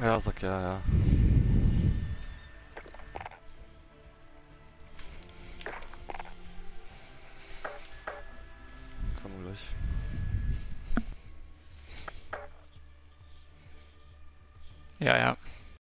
Ja, sag ja, ja. Komm gleich. Ja, ja.